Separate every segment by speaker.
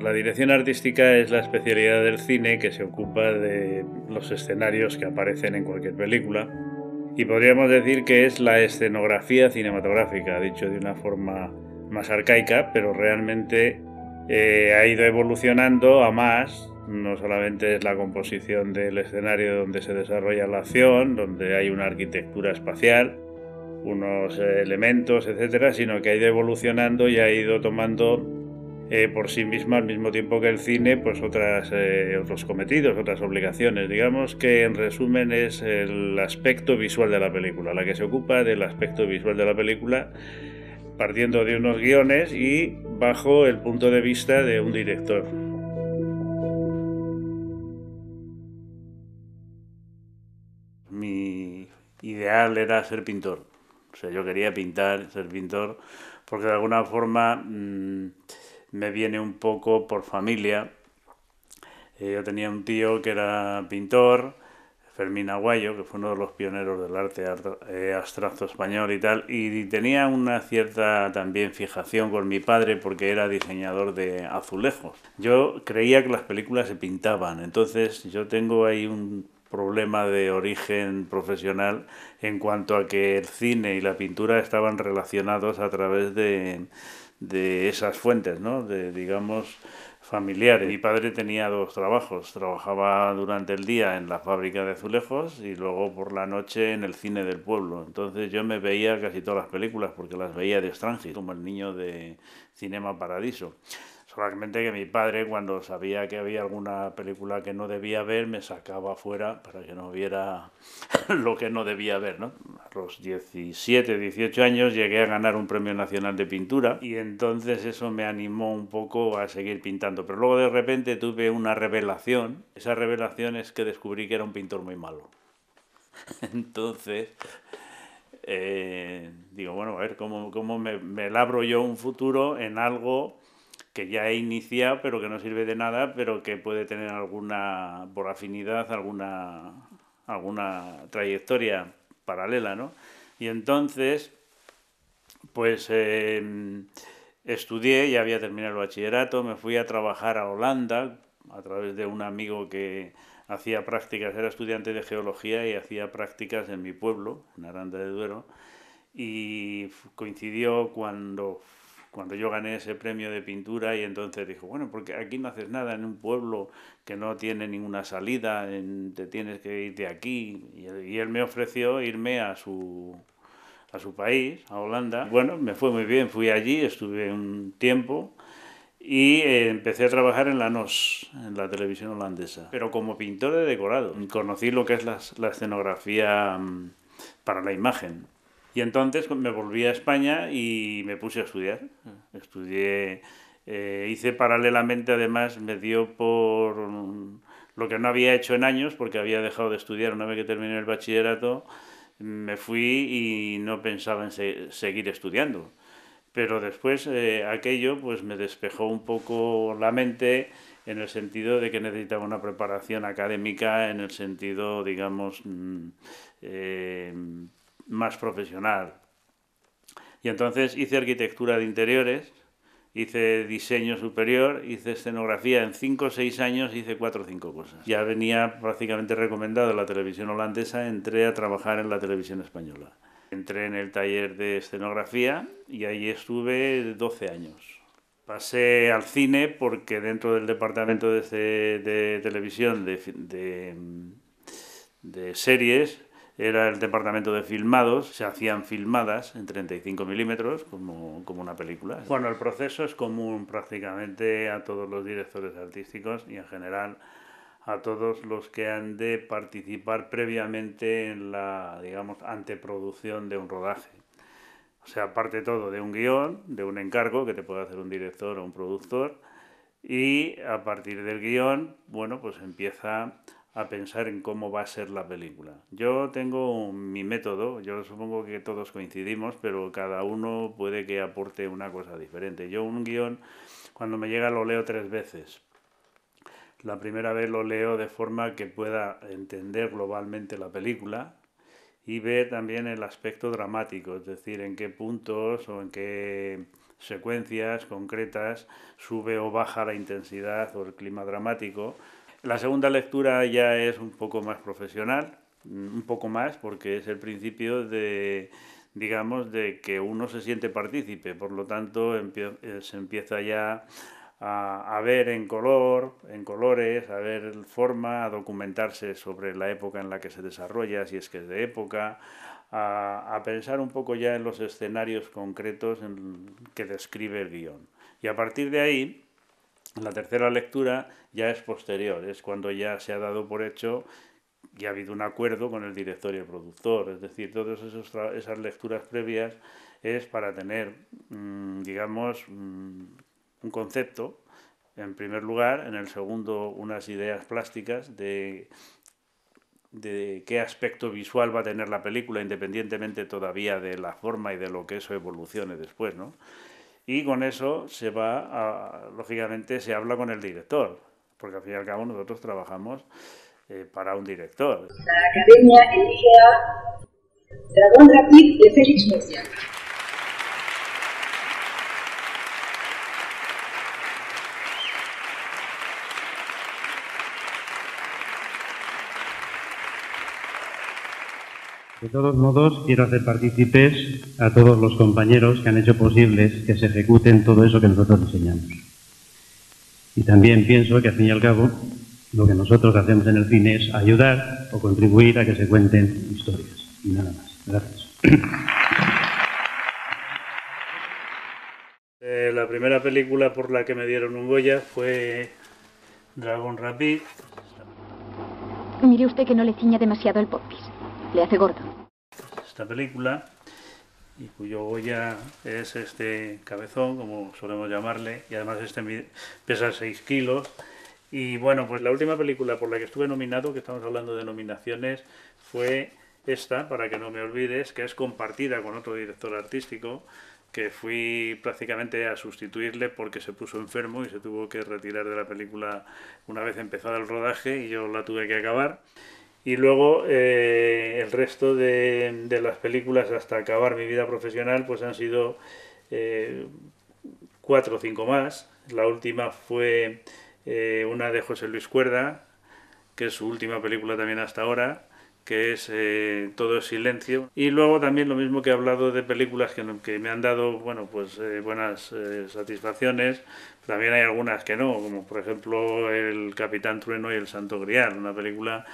Speaker 1: La dirección artística es la especialidad del cine que se ocupa de los escenarios que aparecen en cualquier película y podríamos decir que es la escenografía cinematográfica, dicho de una forma más arcaica, pero realmente eh, ha ido evolucionando a más. No solamente es la composición del escenario donde se desarrolla la acción, donde hay una arquitectura espacial, unos elementos, etcétera, sino que ha ido evolucionando y ha ido tomando eh, por sí misma al mismo tiempo que el cine, pues otras, eh, otros cometidos, otras obligaciones. Digamos que en resumen es el aspecto visual de la película, la que se ocupa del aspecto visual de la película, partiendo de unos guiones y bajo el punto de vista de un director. Mi ideal era ser pintor. O sea, yo quería pintar, ser pintor, porque de alguna forma... Mm, me viene un poco por familia. Eh, yo tenía un tío que era pintor, Fermín Aguayo, que fue uno de los pioneros del arte eh, abstracto español y tal, y tenía una cierta también fijación con mi padre porque era diseñador de azulejos. Yo creía que las películas se pintaban, entonces yo tengo ahí un problema de origen profesional en cuanto a que el cine y la pintura estaban relacionados a través de de esas fuentes, ¿no? De, digamos, familiares. Mi padre tenía dos trabajos. Trabajaba durante el día en la fábrica de azulejos y luego por la noche en el cine del pueblo. Entonces yo me veía casi todas las películas porque las veía de extranjero, como el niño de Cinema Paradiso. Solamente que mi padre, cuando sabía que había alguna película que no debía ver, me sacaba afuera para que no viera lo que no debía ver. ¿no? A los 17, 18 años llegué a ganar un premio nacional de pintura y entonces eso me animó un poco a seguir pintando. Pero luego de repente tuve una revelación. Esa revelación es que descubrí que era un pintor muy malo. Entonces, eh, digo, bueno, a ver, ¿cómo, cómo me, me labro yo un futuro en algo que ya he iniciado, pero que no sirve de nada, pero que puede tener alguna, por afinidad, alguna, alguna trayectoria paralela, ¿no? Y entonces, pues em, estudié, ya había terminado el bachillerato, me fui a trabajar a Holanda a través de un amigo que hacía prácticas, era estudiante de geología y hacía prácticas en mi pueblo, en Aranda de Duero, y coincidió cuando cuando yo gané ese premio de pintura y entonces dijo, bueno, porque aquí no haces nada en un pueblo que no tiene ninguna salida, te tienes que ir de aquí. Y él, me ofreció irme a su, a su país, a Holanda. Bueno, me fue muy bien, fui allí, estuve un tiempo y eh, empecé a trabajar en la NOS, en la televisión holandesa, pero como pintor de decorado. Conocí lo que es la, la escenografía mm, para la imagen y entonces me volví a España y me puse a estudiar. Estudié, eh, hice paralelamente, además, me dio por lo que no había hecho en años, porque había dejado de estudiar una vez que terminé el bachillerato, me fui y no pensaba en seguir estudiando. Pero después eh, aquello pues me despejó un poco la mente en el sentido de que necesitaba una preparación académica, en el sentido, digamos, mm, eh, más profesional. Y entonces hice arquitectura de interiores, hice diseño superior, hice escenografía. En 5 o 6 años hice 4 o 5 cosas. Ya venía prácticamente recomendado la televisión holandesa, entré a trabajar en la televisión española. Entré en el taller de escenografía y ahí estuve 12 años. Pasé al cine porque dentro del departamento de, de televisión de, de, de series era el departamento de filmados, se hacían filmadas en 35 milímetros como, como una película. Bueno, el proceso es común prácticamente a todos los directores artísticos y en general a todos los que han de participar previamente en la, digamos, anteproducción de un rodaje. O sea, parte todo de un guion, de un encargo que te puede hacer un director o un productor, y a partir del guion, bueno, pues empieza a pensar en cómo va a ser la película. Yo tengo mi método, yo supongo que todos coincidimos, pero cada uno puede que aporte una cosa diferente. Yo un guion, cuando me llega lo leo tres veces. La primera vez lo leo de forma que pueda entender globalmente la película y ver también el aspecto dramático, es decir, en qué puntos o en qué secuencias concretas, sube o baja la intensidad o el clima dramático. La segunda lectura ya es un poco más profesional, un poco más porque es el principio de digamos de que uno se siente partícipe, por lo tanto eh, se empieza ya a, ver en color, en colores, a ver forma, a documentarse sobre la época en la que se desarrolla, si es que es de época, a, pensar un poco ya en los escenarios concretos que describe el guion. Y a partir de ahí, la tercera lectura ya es posterior, es cuando ya se ha dado por hecho y ha habido un acuerdo con el director y el productor. Es decir, todas esas lecturas previas es para tener, mm, digamos, mm, un concepto, en primer lugar, en el segundo unas ideas plásticas de, de qué aspecto visual va a tener la película, independientemente todavía de la forma y de lo que eso evolucione después, ¿no? Y con eso se va, a, lógicamente, se habla con el director, porque al fin y al cabo nosotros trabajamos eh, para un director.
Speaker 2: La academia elige a Dragón Rapid de Félix Murcia.
Speaker 3: De todos modos, quiero hacer partícipes a todos los compañeros que han hecho posibles que se ejecuten todo eso que nosotros diseñamos. Y también pienso que, al fin y al cabo, lo que nosotros hacemos en el cine es ayudar o contribuir a que se cuenten historias. Y nada más. Gracias.
Speaker 1: Eh, la primera película por la que me dieron un Goya fue Dragon Rapid.
Speaker 4: Mire usted que no le ciña demasiado el popis. Le hace gordo
Speaker 1: esta película y cuyo Goya es este cabezón, como solemos llamarle, y además este pesa 6 kilos. Y bueno, pues la última película por la que estuve nominado, que estamos hablando de nominaciones, fue esta, para que no me olvides, que es compartida con otro director artístico, que fui prácticamente a sustituirle porque se puso enfermo y se tuvo que retirar de la película una vez empezado el rodaje y yo la tuve que acabar. Y luego eh, el resto de, las películas hasta acabar mi vida profesional pues han sido eh, cuatro o cinco más. La última fue eh, una de José Luis Cuerda, que es su última película también hasta ahora, que es Todo es silencio. Y luego también lo mismo que he hablado de películas que, que me han dado bueno, pues, buenas satisfacciones, también hay algunas que no, como por ejemplo El Capitán Trueno y El Santo Grial, una película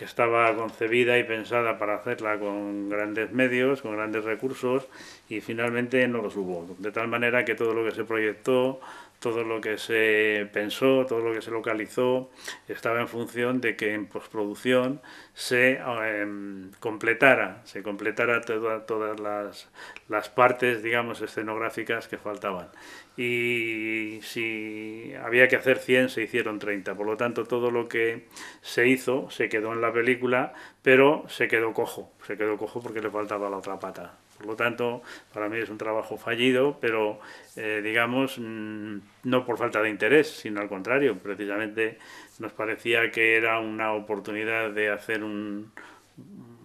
Speaker 1: que estaba concebida y pensada para hacerla con grandes medios, con grandes recursos, y finalmente no los hubo. De tal manera que todo lo que se proyectó, todo lo que se pensó, todo lo que se localizó, estaba en función de que en postproducción se em, completara, se completara todas las, las partes, digamos, escenográficas que faltaban y si había que hacer 100 se hicieron 30. Por lo tanto, todo lo que se hizo se quedó en la película, pero se quedó cojo, se quedó cojo porque le faltaba la otra pata. Por lo tanto, para mí es un trabajo fallido, pero eh, digamos, mm, no por falta de interés, sino al contrario, precisamente nos parecía que era una oportunidad de hacer un,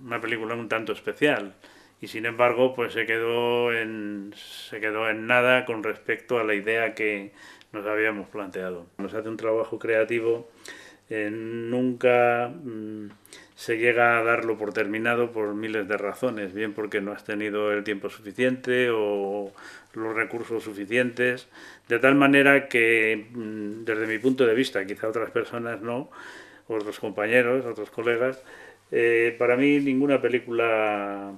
Speaker 1: una película un tanto especial. Y sin embargo pues se quedó en se quedó en nada con respecto a la idea que nos habíamos planteado. Nos hace un trabajo creativo eh, nunca mm, se llega a darlo por terminado por miles de razones bien porque no has tenido el tiempo suficiente o los recursos suficientes. De tal manera que mm, desde mi punto de vista quizá otras personas no otros compañeros otros colegas eh, para mí ninguna película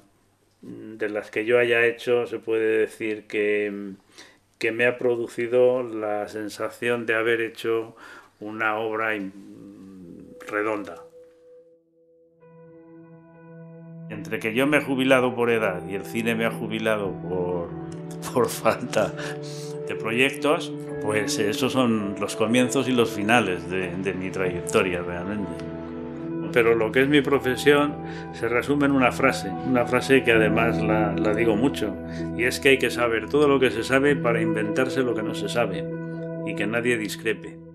Speaker 1: de las que yo haya hecho, se puede decir que, que me ha producido la sensación de haber hecho una obra redonda. Entre que yo me he jubilado por edad y el cine me ha jubilado por, por falta de proyectos, pues esos son los comienzos y los finales de, de mi trayectoria realmente pero lo que es mi profesión se resume en una frase, una frase que además la, la, digo mucho, y es que hay que saber todo lo que se sabe para inventarse lo que no se sabe, y que nadie discrepe.